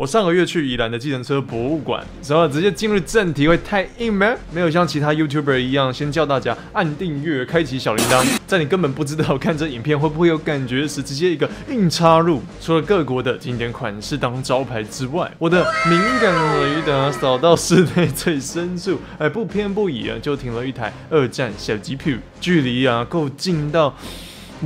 我上个月去宜兰的计程车博物馆，然后直接进入正题会太硬吗？没有像其他 YouTuber 一样，先叫大家按订阅、开启小铃铛，在你根本不知道看这影片会不会有感觉时，直接一个硬插入。除了各国的经典款式当招牌之外，我的敏感雷达扫到室内最深处，哎，不偏不倚啊，就停了一台二战小吉普，距离啊够近到。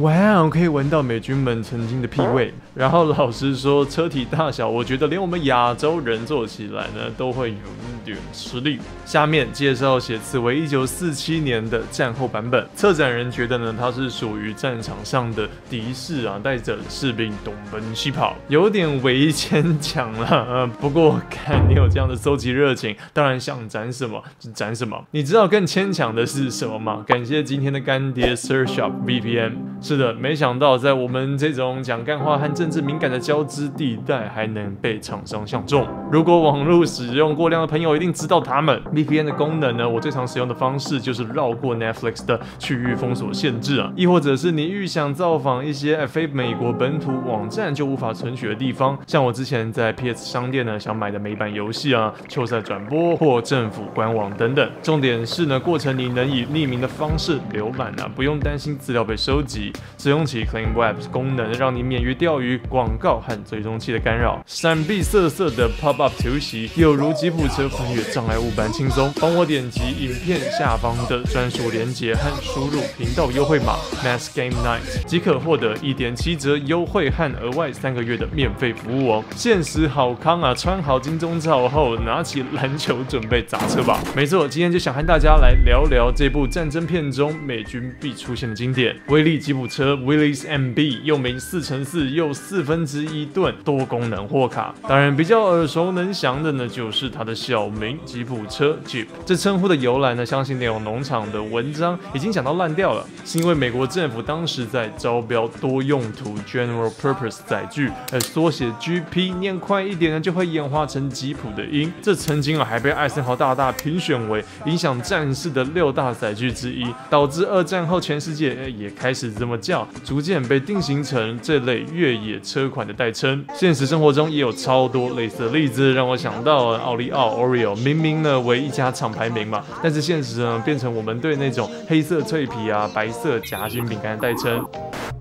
哇，可以闻到美军们曾经的屁味。然后老实说，车体大小，我觉得连我们亚洲人坐起来呢，都会有一点吃力。下面介绍写词为一九四七年的战后版本。策展人觉得呢，它是属于战场上的敌士啊，带着士兵东奔西跑，有点为牵强了。嗯，不过看你有这样的搜集热情，当然想展什么就展什么。你知道更牵强的是什么吗？感谢今天的干爹 Surshop VPN。是的，没想到在我们这种讲干话和正政治敏感的交织地带，还能被厂商相中。如果网络使用过量的朋友一定知道他们 VPN 的功能呢？我最常使用的方式就是绕过 Netflix 的区域封锁限制啊，亦或者是你预想造访一些非美国本土网站就无法存取的地方，像我之前在 PS 商店呢想买的美版游戏啊、球赛转播或政府官网等等。重点是呢，过程你能以匿名的方式浏览啊，不用担心资料被收集。使用起 Clean Web 功能，让你免于钓鱼广告和追踪器的干扰。闪避色色的 Pop Up 图袭，有如吉普车翻越障碍物般轻松。帮我点击影片下方的专属链接和输入频道优惠码 Mass Game Night，即可获得一点七折优惠和额外三个月的免费服务哦。现实好康啊！穿好金钟罩后，拿起篮球准备砸车吧。没错，今天就想和大家来聊聊这部战争片中美军必出现的经典威力吉普。车 Willys MB 又名四乘四又四分之一吨多功能货卡，当然比较耳熟能详的呢，就是它的小名吉普车 Jeep。这称呼的由来呢，相信内容农场的文章已经讲到烂掉了，是因为美国政府当时在招标多用途 General Purpose 载具，而缩写 GP 念快一点呢，就会演化成吉普的音。这曾经啊还被艾森豪大大评选为影响战事的六大载具之一，导致二战后全世界也开始这么。叫逐渐被定型成这类越野车款的代称。现实生活中也有超多类似的例子，让我想到奥利奥 Oreo，明明呢为一家厂牌名嘛，但是现实呢变成我们对那种黑色脆皮啊、白色夹心饼干的代称。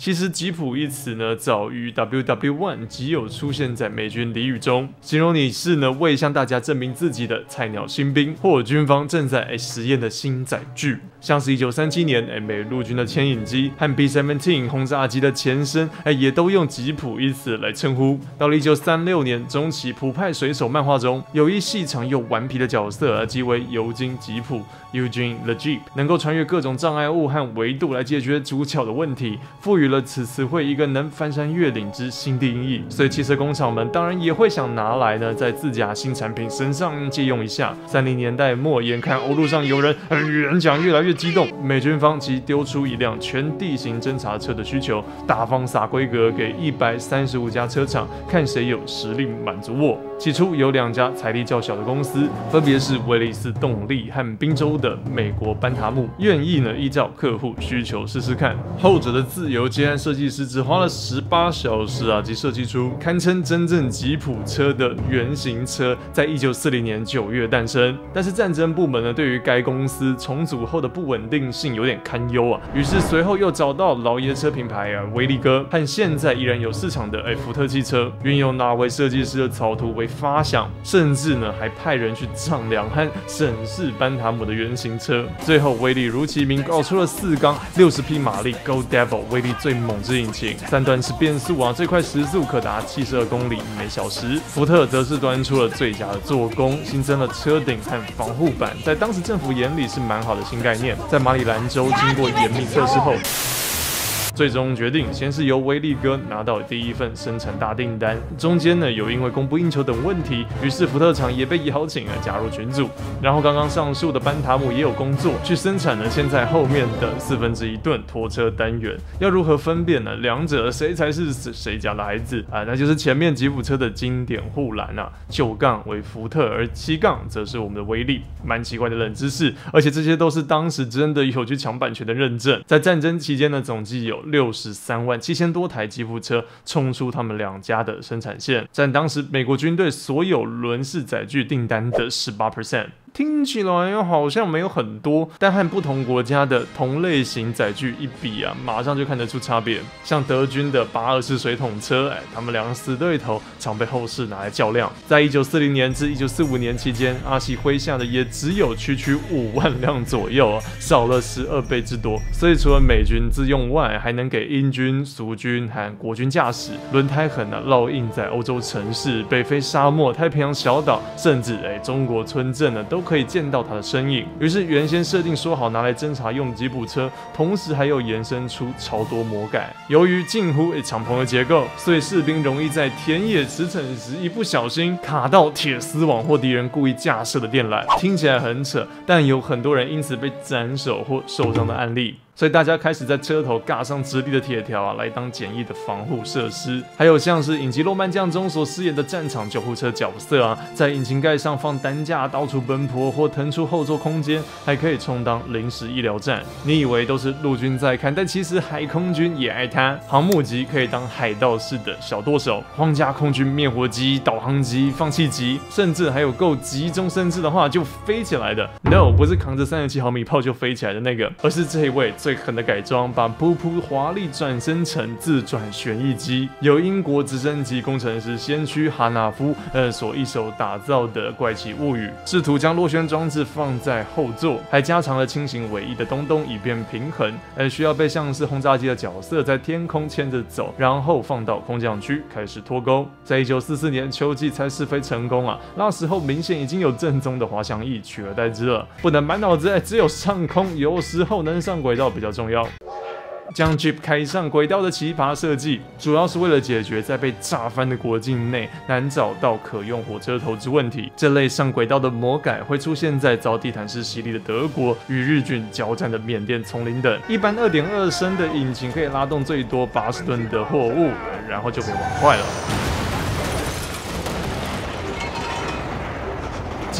其实吉普一词呢，早于 WW One 即有出现在美军俚语中，形容你是呢未向大家证明自己的菜鸟新兵，或军方正在实验的新载具。像是一九三七年，哎，美陆军的牵引机和 B-17 轰炸机的前身，哎，也都用吉普一词来称呼。到了一九三六年中期，普派水手漫画中有一细长又顽皮的角色，即为尤金吉普 （Eugene the Jeep），能够穿越各种障碍物和维度来解决主角的问题，赋予了此词汇一个能翻山越岭之新定义。所以汽车工厂们当然也会想拿来呢，在自家新产品身上借用一下。三零年代末，眼看欧陆上有人人讲越来越。激动，美军方即丢出一辆全地形侦察车的需求，大方撒规格给一百三十五家车厂，看谁有实力满足我。起初有两家财力较小的公司，分别是威利斯动力和宾州的美国班塔姆，愿意呢依照客户需求试试看。后者的自由接案设计师只花了十八小时啊，即设计出堪称真正吉普车的原型车，在一九四零年九月诞生。但是战争部门呢，对于该公司重组后的不稳定性有点堪忧啊，于是随后又找到老爷车品牌啊威利哥和现在依然有市场的哎福特汽车，运用那位设计师的草图为。发想，甚至呢还派人去丈量和审视班塔姆的原型车。最后，威力如其名，搞出了四缸六十匹马力 Go Devil 威力最猛之引擎，三端式变速啊，最快时速可达七十二公里每小时。福特则是端出了最佳的做工，新增了车顶和防护板，在当时政府眼里是蛮好的新概念。在马里兰州经过严密测试后。最终决定，先是由威利哥拿到第一份生产大订单，中间呢有因为供不应求等问题，于是福特厂也被邀请了加入群组。然后刚刚上述的班塔姆也有工作，去生产了现在后面的四分之一吨拖车单元。要如何分辨呢？两者谁才是谁家的孩子啊？那就是前面吉普车的经典护栏啊，九杠为福特，而七杠则是我们的威利。蛮奇怪的冷知识，而且这些都是当时真的有去抢版权的认证。在战争期间呢，总计有。六十三万七千多台吉普车冲出他们两家的生产线，占当时美国军队所有轮式载具订单的十八 percent。听起来又好像没有很多，但和不同国家的同类型载具一比啊，马上就看得出差别。像德军的八二式水桶车，哎，他们两个死对头，常被后世拿来较量。在一九四零年至一九四五年期间，阿西麾下的也只有区区五万辆左右啊，少了十二倍之多。所以除了美军自用外，还能给英军、苏军和国军驾驶。轮胎痕啊，烙印在欧洲城市、北非沙漠、太平洋小岛，甚至哎中国村镇呢都。可以见到它的身影。于是原先设定说好拿来侦查用的吉普车，同时还有延伸出超多魔改。由于近乎敞篷的结构，所以士兵容易在田野驰骋时一不小心卡到铁丝网或敌人故意架设的电缆。听起来很扯，但有很多人因此被斩首或受伤的案例。所以大家开始在车头架上直立的铁条啊，来当简易的防护设施。还有像是《影集诺曼将》中所饰演的战场救护车角色啊，在引擎盖上放担架，到处奔波或腾出后座空间，还可以充当临时医疗站。你以为都是陆军在看，但其实海空军也爱它。航母级可以当海盗式的小舵手，皇家空军灭火机、导航机、放气机，甚至还有够急中生智的话就飞起来的。No，不是扛着三十七毫米炮就飞起来的那个，而是这一位最。最狠的改装，把噗噗华丽转身成自转旋翼机，由英国直升机工程师先驱哈纳夫呃所一手打造的怪奇物语，试图将螺旋装置放在后座，还加长了轻型尾翼的东东以便平衡，而需要被像是轰炸机的角色在天空牵着走，然后放到空降区开始脱钩。在一九四四年秋季才试飞成功啊，那时候明显已经有正宗的滑翔翼取而代之了，不能满脑子只有上空，有时候能上轨道。比较重要。将 Jeep 开上轨道的奇葩设计，主要是为了解决在被炸翻的国境内难找到可用火车头之问题。这类上轨道的魔改会出现在遭地毯式洗礼的德国与日军交战的缅甸丛林等。一般2.2升的引擎可以拉动最多80吨的货物，然后就被玩坏了。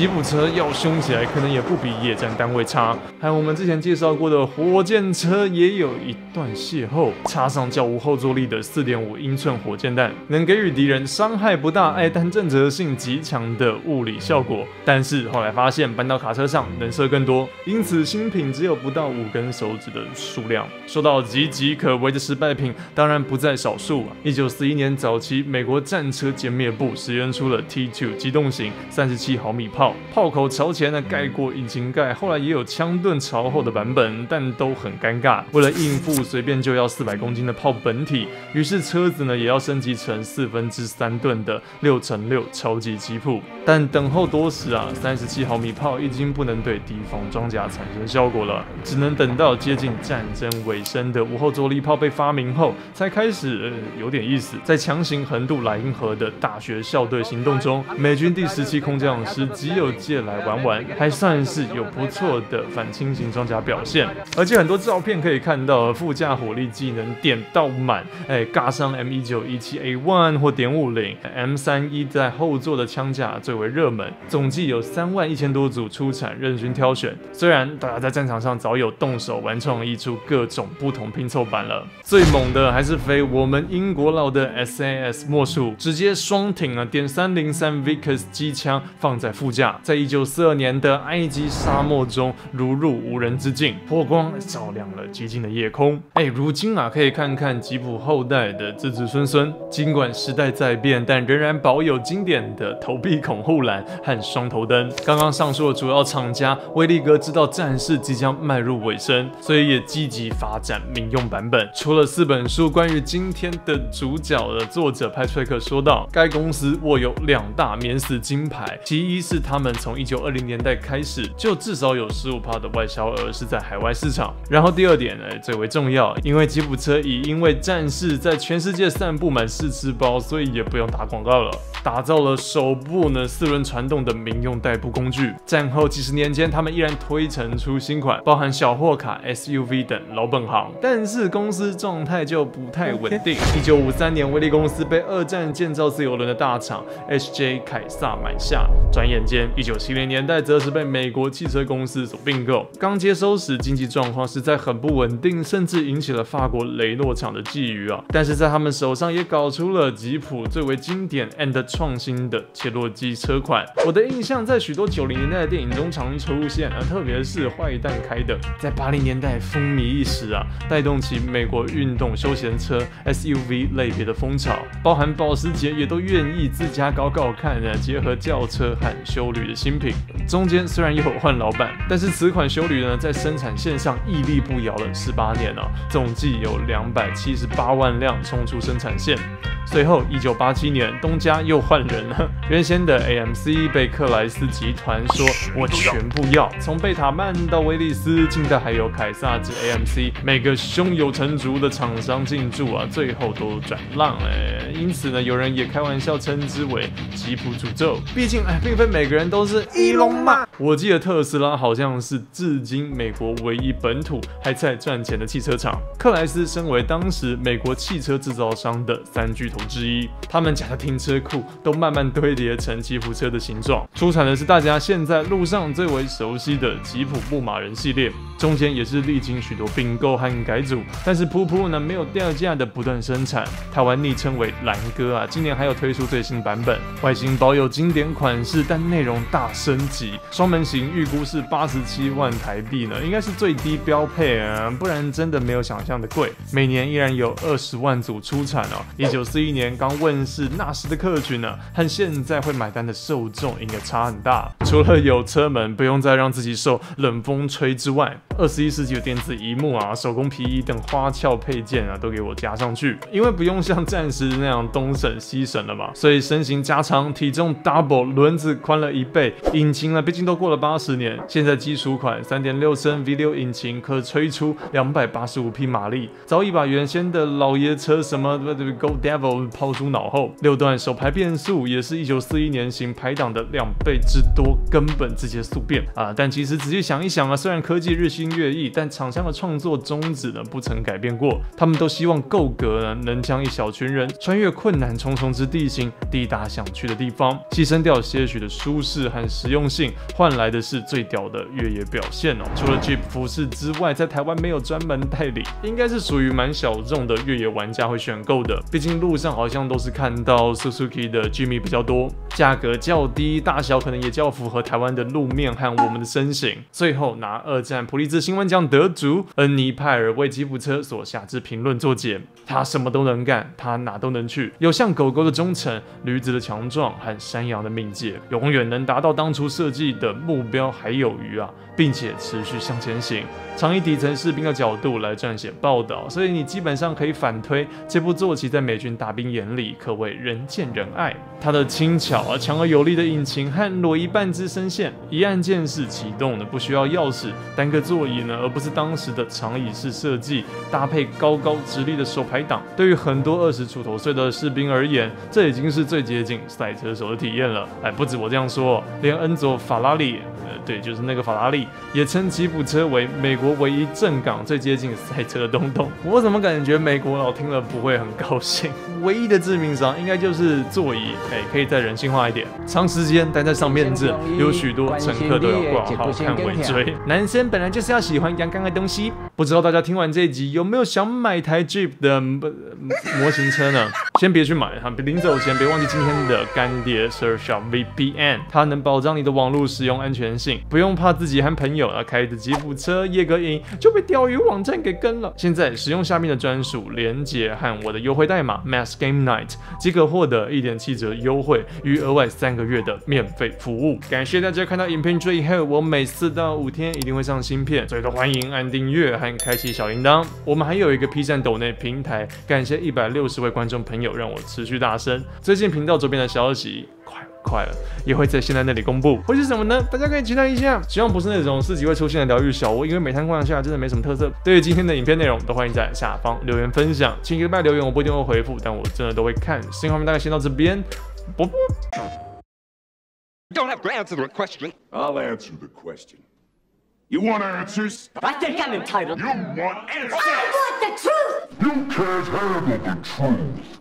吉普车要凶起来，可能也不比野战单位差。还有我们之前介绍过的火箭车，也有一段邂逅。插上较无后坐力的4.5英寸火箭弹，能给予敌人伤害不大，哎，但震慑性极强的物理效果。但是后来发现搬到卡车上能射更多，因此新品只有不到五根手指的数量。说到岌岌可危的失败品，当然不在少数啊。1941年早期，美国战车歼灭部实验出了 T2 机动型37毫米炮。炮口朝前的盖过引擎盖，后来也有枪盾朝后的版本，但都很尴尬。为了应付随便就要四百公斤的炮本体，于是车子呢也要升级成四分之三吨的六乘六超级吉普。但等候多时啊，三十七毫米炮已经不能对敌方装甲产生效果了，只能等到接近战争尾声的无后坐力炮被发明后，才开始有点意思。在强行横渡莱茵河的大学校队行动中，美军第十七空降师只有借来玩玩，还算是有不错的反轻型装甲表现。而且很多照片可以看到，副驾火力技能点到满，哎，嘎上 M 一九一七 A one 或点五零 M 三一在后座的枪架最为热门，总计有三万一千多组出产，任君挑选。虽然大家在战场上早有动手玩创意出各种不同拼凑版了，最猛的还是飞我们英国佬的 SAS 莫属，直接双挺啊，点三零三 Vickers 机枪放在副驾。在一九四二年的埃及沙漠中，如入无人之境，火光照亮了寂静的夜空。哎，如今啊，可以看看吉普后代的子子孙孙，尽管时代在变，但仍然保有经典的头臂孔护栏和双头灯。刚刚上述的主要厂家威利格知道战事即将迈入尾声，所以也积极发展民用版本，除了四本书。关于今天的主角的作者派崔克说道，该公司握有两大免死金牌，其一是他们。从一九二零年代开始，就至少有十五帕的外销额是在海外市场。然后第二点呢，最为重要，因为吉普车已因为战事在全世界散布满试吃包，所以也不用打广告了。打造了首部呢四轮传动的民用代步工具。战后几十年间，他们依然推陈出新款，包含小货卡、SUV 等老本行，但是公司状态就不太稳定。一九五三年，威利公司被二战建造自由轮的大厂 HJ 凯撒买下，转眼间，一九七零年代则是被美国汽车公司所并购。刚接收时，经济状况实在很不稳定，甚至引起了法国雷诺厂的觊觎啊。但是在他们手上也搞出了吉普最为经典 and 创新的切诺基车款。我的印象在许多九零年代的电影中常出现啊，特别是坏蛋开的，在八零年代风靡一时啊，带动起美国运动休闲车 SUV 类别的风潮，包含保时捷也都愿意自家搞搞看的，结合轿车和修旅的新品。中间虽然有换老板，但是此款修旅呢，在生产线上屹立不摇了十八年了，总计有两百七十八万辆冲出生产线。随后，一九八七年，东家又换人了。原先的 AMC 被克莱斯集团说：“我全部要。”从贝塔曼到威利斯，近代还有凯撒至 AMC，每个胸有成竹的厂商进驻啊，最后都转让哎。因此呢，有人也开玩笑称之为“吉普诅咒”。毕竟哎，并非每个人都是伊隆嘛。我记得特斯拉好像是至今美国唯一本土还在赚钱的汽车厂。克莱斯身为当时美国汽车制造商的三巨头。之一，他们家的停车库都慢慢堆叠成吉普车的形状。出产的是大家现在路上最为熟悉的吉普牧马人系列，中间也是历经许多并购和改组。但是噗噗呢没有掉价的不断生产，台湾昵称为蓝哥啊，今年还有推出最新版本，外形保有经典款式，但内容大升级。双门型预估是八十七万台币呢，应该是最低标配啊，不然真的没有想象的贵。每年依然有二十万组出产哦，一九四一。一年刚问世，那时的客群呢，和现在会买单的受众应该差很大。除了有车门不用再让自己受冷风吹之外，二十一世纪的电子荧幕啊、手工皮衣等花俏配件啊，都给我加上去。因为不用像战时那样东省西省了嘛，所以身形加长，体重 double，轮子宽了一倍。引擎呢，毕竟都过了八十年，现在基础款三点六升 V6 引擎可吹出两百八十五匹马力，早已把原先的老爷车什么 Go Devil。抛诸脑后，六段手排变速也是一九四一年型排档的两倍之多，根本直接速变啊！但其实仔细想一想啊，虽然科技日新月异，但厂商的创作宗旨呢不曾改变过，他们都希望够格呢能将一小群人穿越困难重重之地形，抵达想去的地方，牺牲掉些许的舒适和实用性，换来的是最屌的越野表现哦。除了 Jeep 服饰之外，在台湾没有专门代理，应该是属于蛮小众的越野玩家会选购的，毕竟路上。好像都是看到 Suzuki 的 Jimmy 比较多，价格较低，大小可能也较符合台湾的路面和我们的身形。最后拿二战普利这新闻奖得主恩尼派尔为吉普车所下之评论作结：他什么都能干，他哪都能去，有像狗狗的忠诚、驴子的强壮和山羊的敏捷，永远能达到当初设计的目标还有余啊，并且持续向前行。常以底层士兵的角度来撰写报道，所以你基本上可以反推这部坐骑在美军大兵眼里可谓人见人爱。它的轻巧而强而有力的引擎和裸一半支声线，一按键式启动的，不需要钥匙，单个座椅呢，而不是当时的长椅式设计，搭配高高直立的手排档，对于很多二十出头岁的士兵而言，这已经是最接近赛车手的体验了。哎，不止我这样说，连恩佐法拉利。呃对，就是那个法拉利，也称吉普车为美国唯一正港、最接近赛车的东东。我怎么感觉美国佬听了不会很高兴？唯一的致命伤应该就是座椅，哎，可以再人性化一点。长时间待在上面子，有许多乘客都要挂号看尾椎。男生本来就是要喜欢阳刚的东西。不知道大家听完这一集有没有想买台 Jeep 的模型车呢？先别去买哈，临走前别忘记今天的干爹 Surfshark VPN，它能保障你的网络使用安全性，不用怕自己和朋友啊开着吉普车夜个营就被钓鱼网站给跟了。现在使用下面的专属连接和我的优惠代码 Mass Game Night，即可获得一点七折优惠与额外三个月的免费服务。感谢大家看到影片最后，我每四到五天一定会上新片，所以都欢迎按订阅和开启小铃铛。我们还有一个 P 站抖内平台，感谢一百六十位观众朋友。让我持续大声。最近频道周边的消息快快了，也会在现在那里公布。会是什么呢？大家可以期待一下。希望不是那种四级会出现的疗愈小屋，因为每摊逛下真的没什么特色。对于今天的影片内容，都欢迎在下方留言分享。请一个拜留言，我不一定会回复，但我真的都会看。新画面大概先到这边，啵啵。Don't have to answer the question. I'll answer the question. You want answers? I think I'm entitled. You want answers? I want the truth! You can't handle the truth.